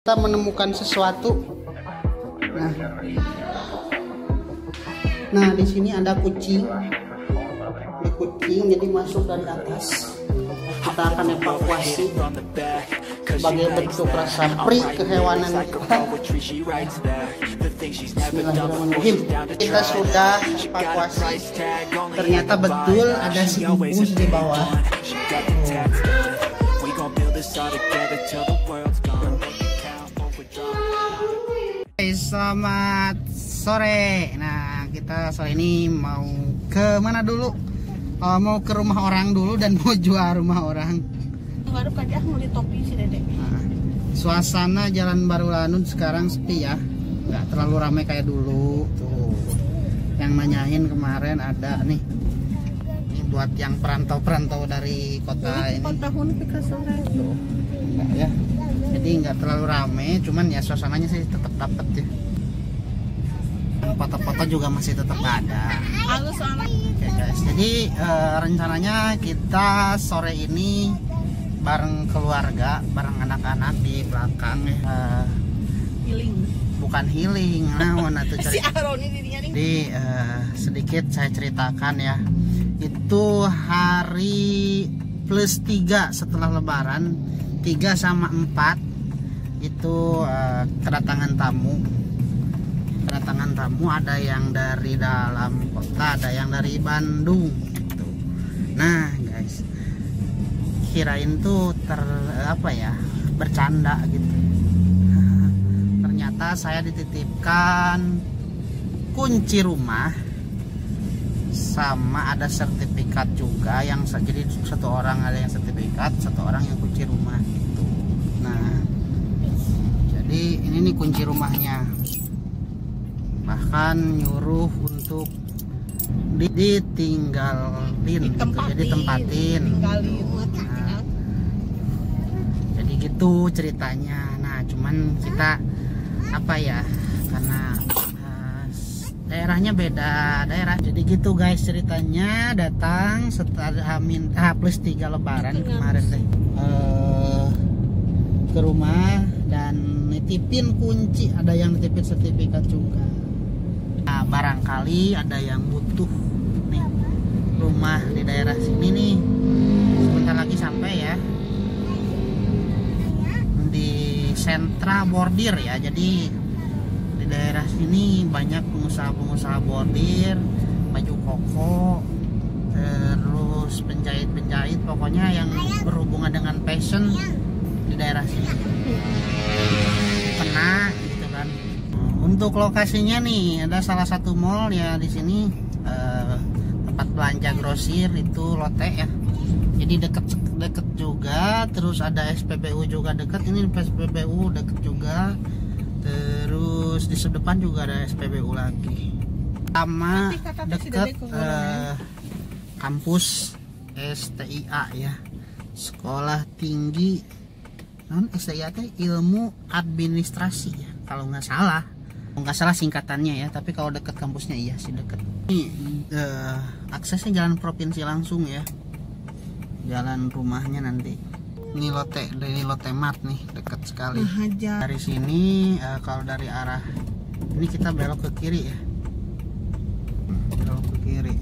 kita menemukan sesuatu. Nah, nah di sini ada kucing. Ada kucing, jadi masuk dari atas. Kita akan evakuasi sebagai bentuk rasa pri kehewanan kita. Bismillahirrahmanirrahim. Kita sudah evakuasi. Ternyata betul ada si Ibus di bawah. We Selamat sore. Nah, kita sore ini mau ke mana dulu? Oh, mau ke rumah orang dulu dan mau jual rumah orang. baru aku ngeliat topi si dedek Nah, suasana Jalan Baru Lanun sekarang sepi ya, nggak terlalu ramai kayak dulu. Tuh, yang nanyain kemarin ada nih. Ini buat yang perantau-perantau dari kota ini. ke sore Tuh, ya. Nggak terlalu rame, cuman ya suasananya sih tetap dapet ya. Foto-foto juga masih tetap ada. halus Oke guys, jadi eh, rencananya kita sore ini bareng keluarga, bareng anak-anak di belakang ya. Eh, healing bukan healing, namun atau si cerita. Aaron ini dirinya nih Jadi eh, sedikit saya ceritakan ya. Itu hari plus 3 setelah lebaran, 3 sama 4 itu eh, kedatangan tamu. Kedatangan tamu ada yang dari dalam kota, ada yang dari Bandung gitu. Nah, guys. Kirain tuh ter apa ya? bercanda gitu. Ternyata saya dititipkan kunci rumah sama ada sertifikat juga yang jadi satu orang ada yang sertifikat satu orang yang kunci rumah gitu nah jadi ini nih kunci rumahnya. Bahkan nyuruh untuk di- ditinggalin gitu. jadi tempatin. Nah, jadi gitu ceritanya. Nah cuman kita apa ya karena uh, daerahnya beda daerah. Jadi gitu guys ceritanya datang setelah amin ah, plus tiga lebaran Dengan- kemarin deh. Eh, ke rumah dan nitipin kunci ada yang nitipin sertifikat juga. Nah, barangkali ada yang butuh nih rumah di daerah sini nih. Sebentar lagi sampai ya. Di sentra bordir ya jadi di daerah sini banyak pengusaha-pengusaha bordir baju koko terus penjahit-penjahit pokoknya yang berhubungan dengan fashion di daerah sini. Kena gitu kan. Untuk lokasinya nih ada salah satu mall ya di sini eh, tempat belanja grosir itu lotte ya. Jadi deket deket juga terus ada SPBU juga deket. Ini SPBU deket juga. Terus di depan juga ada SPBU lagi. Sama deket ke eh, kampus STIA ya. Sekolah tinggi non teh ilmu administrasi ya kalau nggak salah. Nggak salah singkatannya ya tapi kalau deket kampusnya iya sih deket. Ini eh, aksesnya jalan provinsi langsung ya. Jalan rumahnya nanti. Ini lotte dari lotte mart nih deket sekali. Hajar dari sini eh, kalau dari arah ini kita belok ke kiri ya. Belok ke kiri.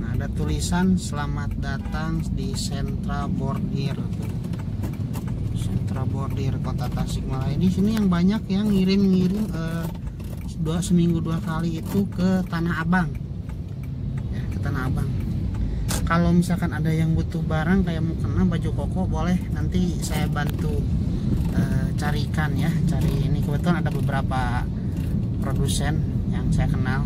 Nah ada tulisan selamat datang di sentra bordir bordir kota Tasikmalaya. Di sini yang banyak yang ngirim-ngirim eh, dua seminggu dua kali itu ke Tanah Abang. Ya ke Tanah Abang. Kalau misalkan ada yang butuh barang kayak mukena baju koko boleh. Nanti saya bantu eh, carikan ya cari ini. Kebetulan ada beberapa produsen yang saya kenal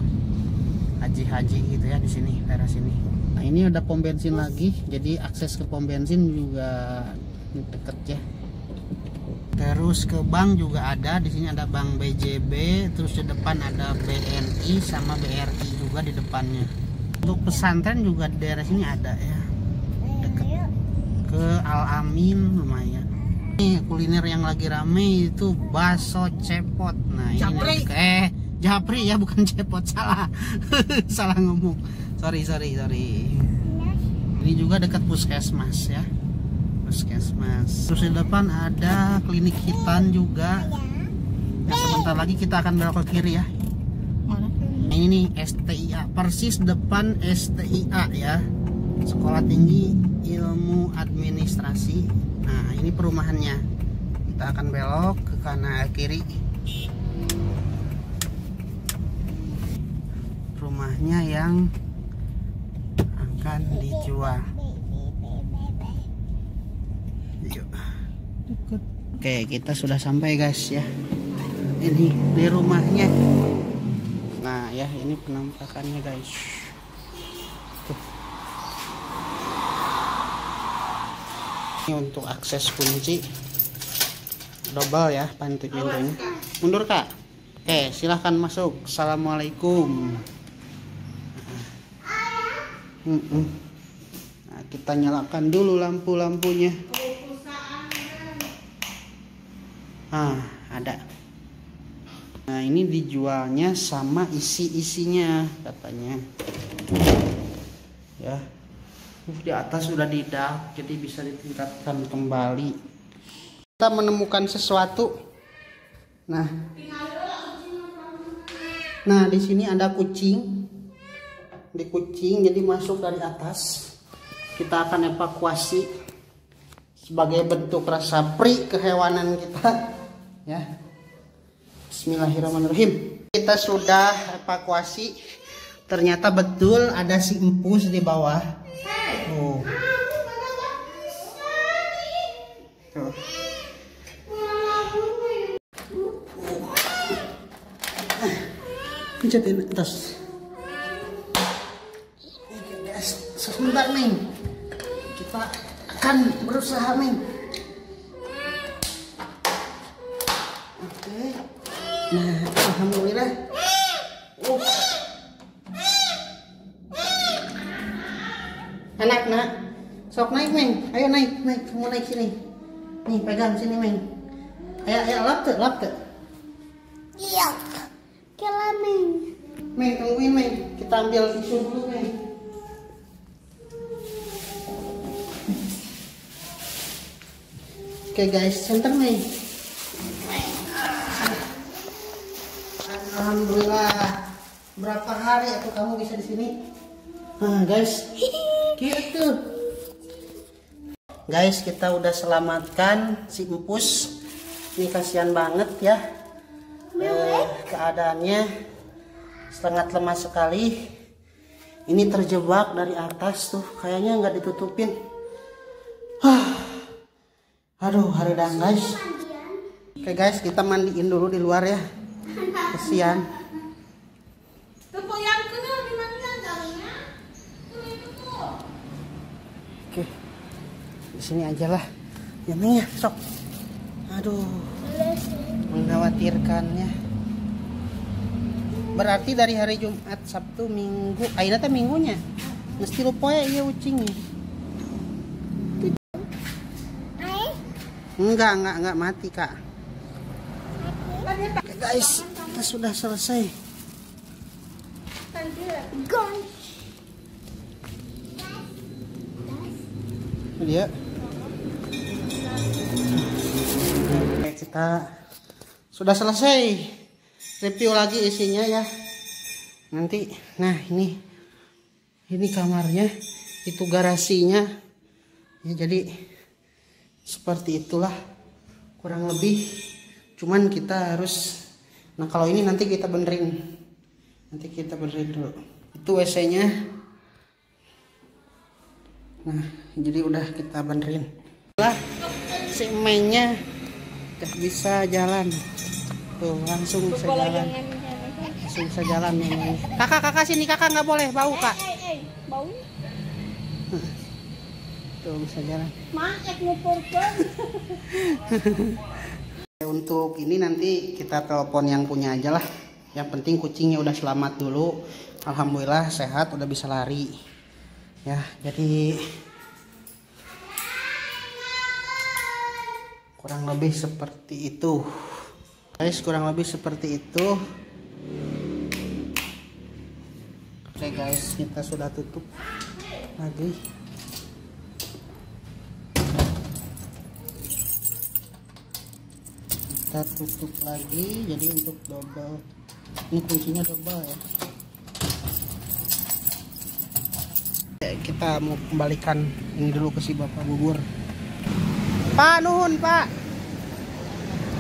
haji-haji gitu ya di sini daerah sini. Nah ini ada pom bensin lagi jadi akses ke pom bensin juga deket ya terus ke bank juga ada. Di sini ada bank BJB terus di depan ada BNI sama BRI juga di depannya. Untuk pesantren juga di daerah sini ada ya. Deket ke Al Amin lumayan. Ini kuliner yang lagi rame itu bakso cepot. Nah ini Japri. eh japri ya bukan cepot. Salah. Salah ngomong. Sorry sorry sorry. Ini juga dekat puskesmas ya puskesmas. Terus di depan ada klinik hitan juga. Ya sebentar lagi kita akan belok ke kiri ya. Ini nih STIA persis depan STIA ya. Sekolah Tinggi Ilmu Administrasi. Nah ini perumahannya. Kita akan belok ke kanan eh, kiri. Rumahnya yang akan dijual Oke, kita sudah sampai guys ya. Ini di rumahnya. Nah, ya ini penampakannya guys. Ini untuk akses kunci. Double ya panti pintunya. Mundur kak. Oke, silahkan masuk. Assalamualaikum. Nah, kita nyalakan dulu lampu-lampunya. Ah, ada. Nah, ini dijualnya sama isi-isinya katanya. Ya. Uh, Di atas sudah didak, jadi bisa ditingkatkan kembali. Kita menemukan sesuatu. Nah. Nah, di sini ada kucing. Di kucing jadi masuk dari atas. Kita akan evakuasi sebagai bentuk rasa pri kehewanan kita ya. Bismillahirrahmanirrahim. Kita sudah evakuasi. Ternyata betul ada si empus di bawah. Tuh. Pencetin sebentar nih kita akan berusaha nih kamu naik sini nih pegang sini meng ayo ayo lap tuh lap tuh Iya. Kelaming. meng tungguin meng kita ambil tisu dulu meng Oke guys, center nih. Alhamdulillah. Berapa hari aku kamu bisa di sini? Nah, guys. Gitu. Guys, kita udah selamatkan si Empus. Ini kasihan banget ya. Eh, keadaannya sangat lemah sekali. Ini terjebak dari atas tuh, kayaknya nggak ditutupin. Aduh, haridang guys. Oke guys, kita mandiin dulu di luar ya. Kesian. Oke. Di sini aja lah. Ya Ming ya, sok. Aduh, mengkhawatirkannya. Berarti dari hari Jumat, Sabtu, Minggu, akhirnya teh minggunya. Mesti lupa ya iya ucingnya. Ay, Enggak, enggak, enggak mati, Kak. Guys, kita sudah selesai. gosh. Dia. Oke, kita sudah selesai. Review lagi isinya ya. Nanti, nah ini, ini kamarnya, itu garasinya. Ya, jadi seperti itulah kurang lebih. Cuman kita harus, nah kalau ini nanti kita benerin, nanti kita benerin dulu. Itu WC-nya. Nah, jadi udah kita benerin. Lah, si mainnya udah bisa jalan. Tuh, langsung bisa jalan. Langsung bisa jalan ini. Kakak, kakak sini kakak nggak boleh bau kak. Bau. Tuh bisa jalan. Ngumpulkeun. Untuk ini nanti kita telepon yang punya aja lah. Yang penting kucingnya udah selamat dulu. Alhamdulillah sehat, udah bisa lari ya jadi kurang lebih seperti itu. Guys kurang lebih seperti itu. Oke okay guys kita sudah tutup lagi. Kita tutup lagi. Jadi untuk double ini kuncinya double ya. Kita mau kembalikan ini dulu ke si bapak bubur. Pak nuhun pak.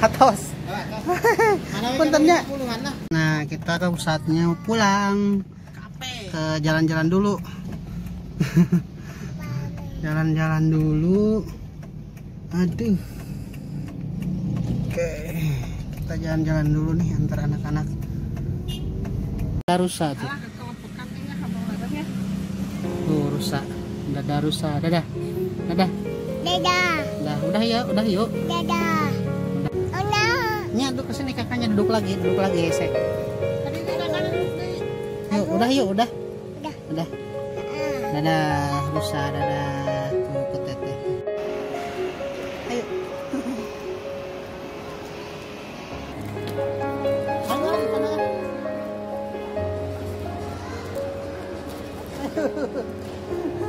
Atos. Puntennya. Nah kita kan saatnya pulang. Ke jalan-jalan dulu. Jalan-jalan dulu. Aduh. Oke kita jalan-jalan dulu nih antar anak-anak. Tuh tuh rusak dadah rusak dadah dadah Dadah. Dah, udah ya, udah yuk. Dadah. No. Nya duduk ke sini kakaknya duduk lagi, duduk lagi sek. Yuk, udah yuk, udah. Udah. Udah. Dadah, rusa, dadah.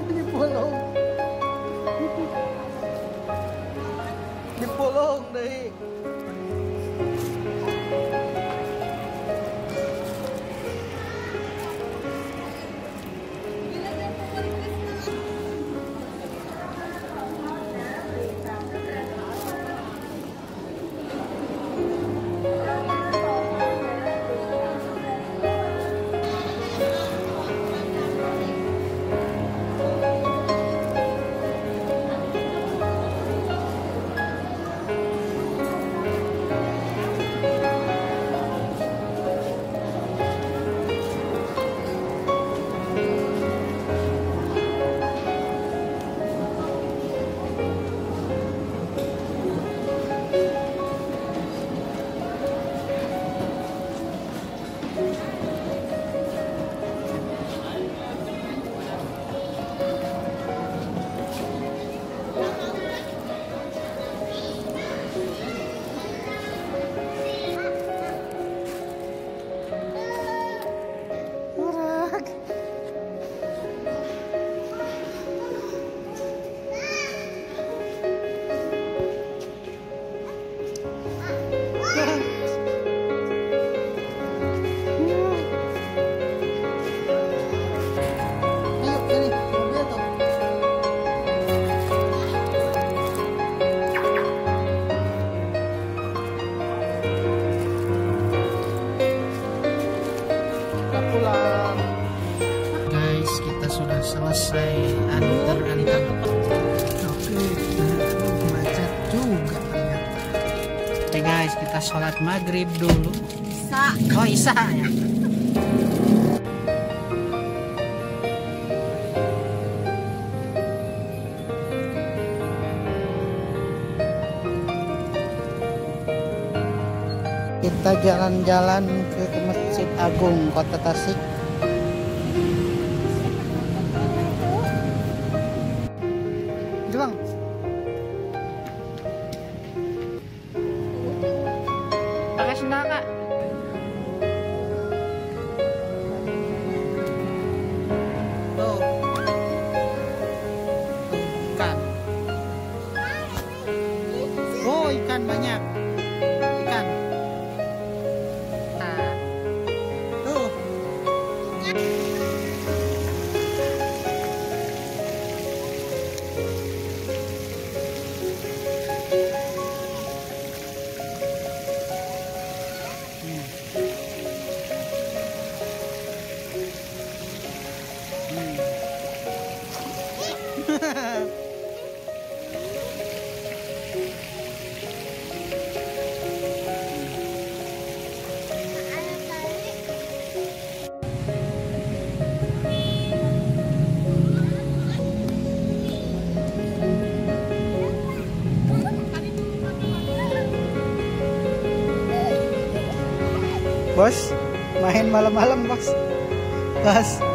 Dipulong. Dipulong deh. Ayo, Oke guys, kita sholat maghrib dulu. Bisa. Oh, Isa ya. Kita jalan-jalan ke Masjid Agung Kota Tasik. Bos, main malam-malam, Bos. Bos.